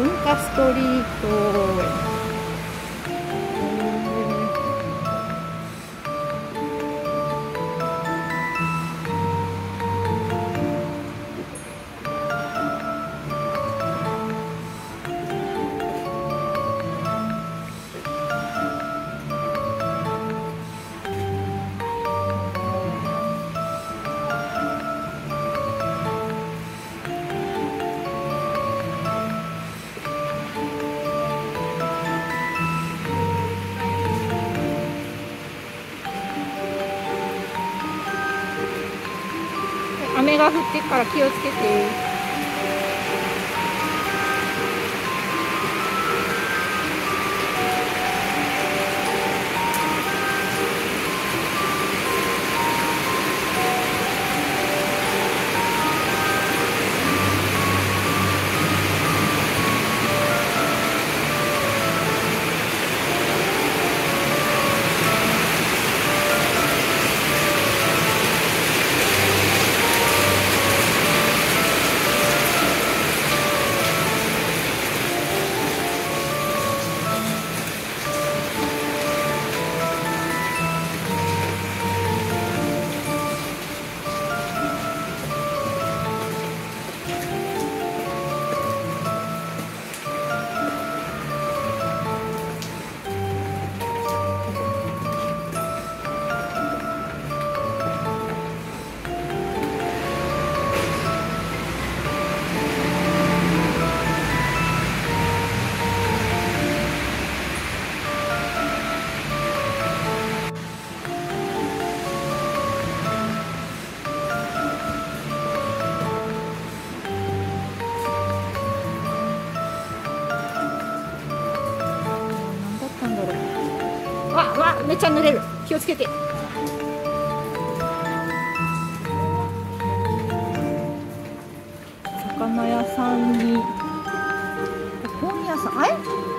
文化ストリート雨が降ってから気をつけて。めっちゃ濡れる。気をつけて。魚屋さんに。本屋さん？あれ？